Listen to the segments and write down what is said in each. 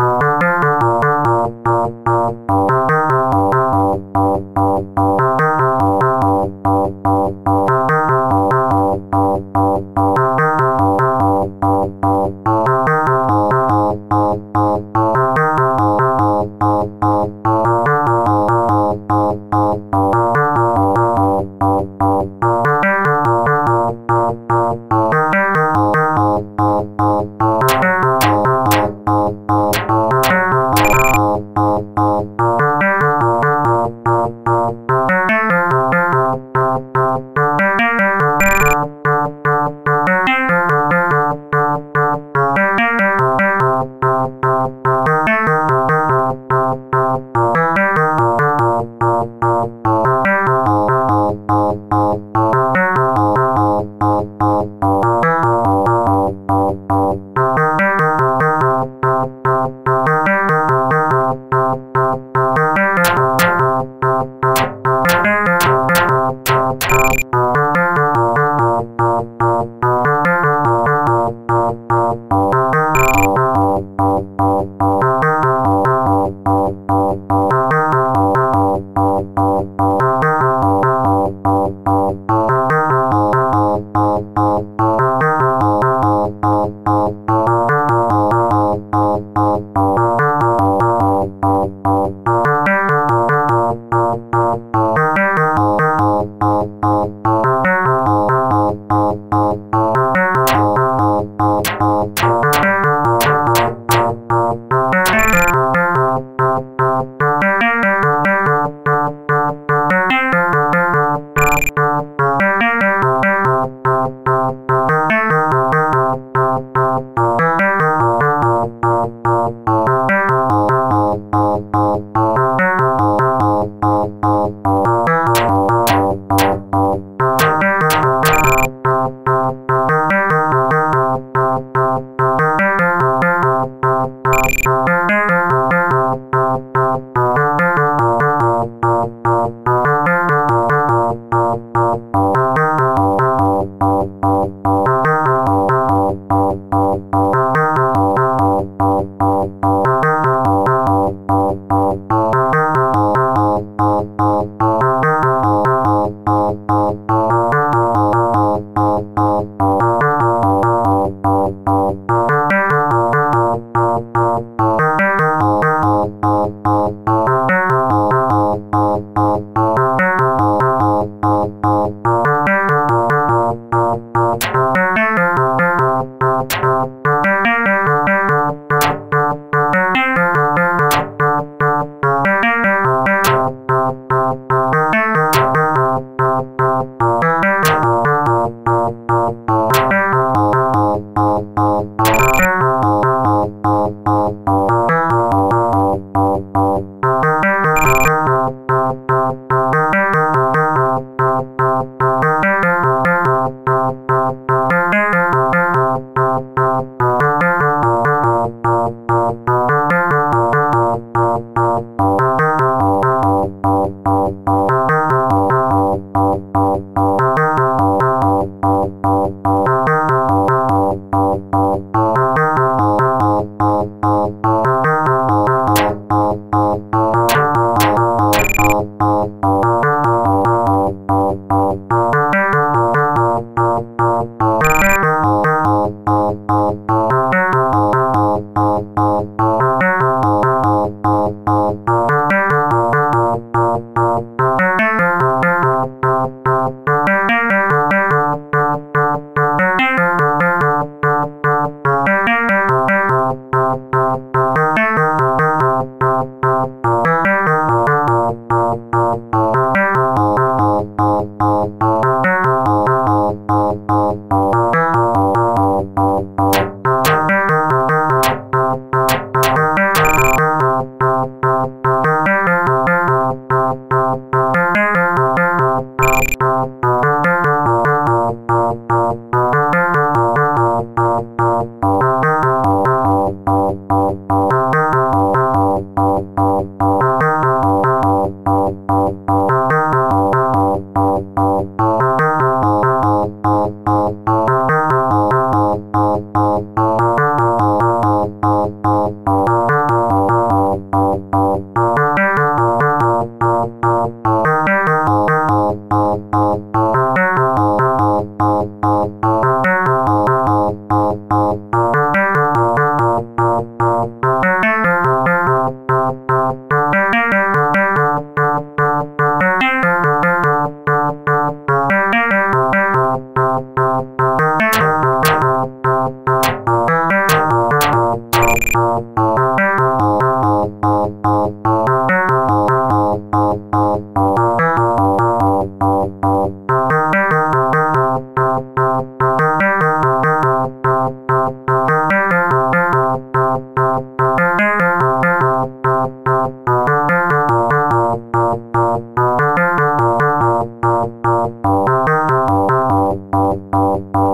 Música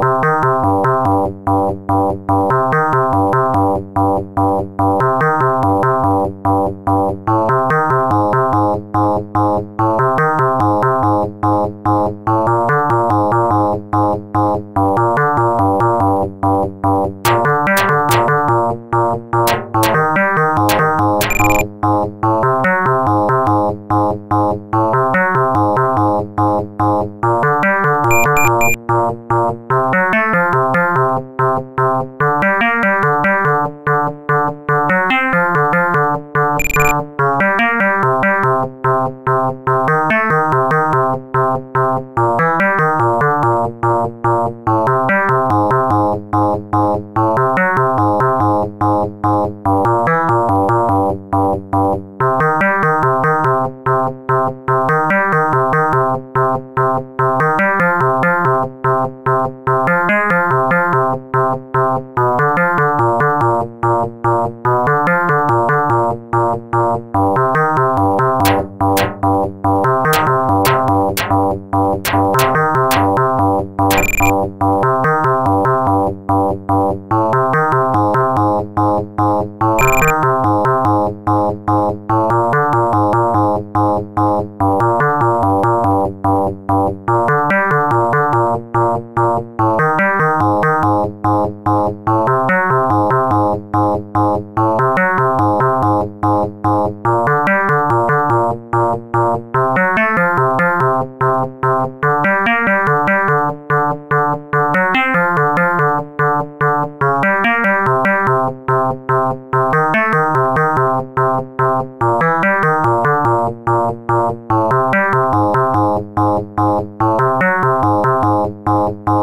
you Música Ow.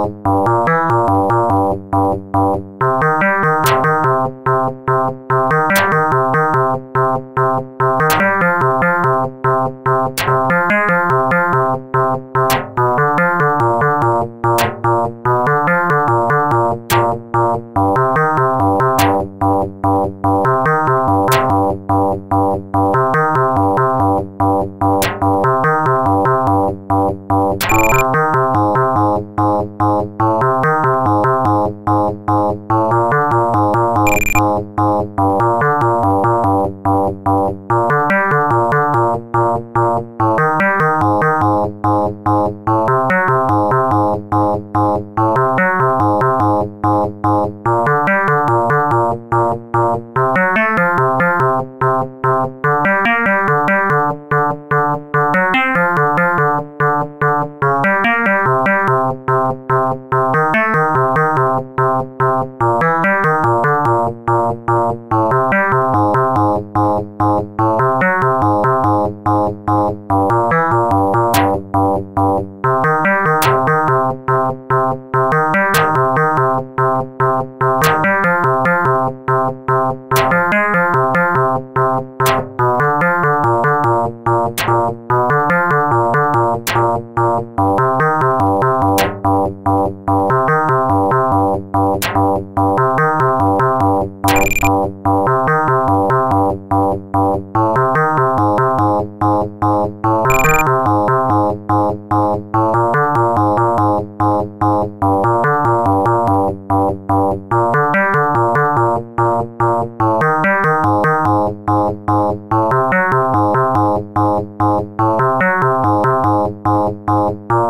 Oh, oh. Thank you. Oh.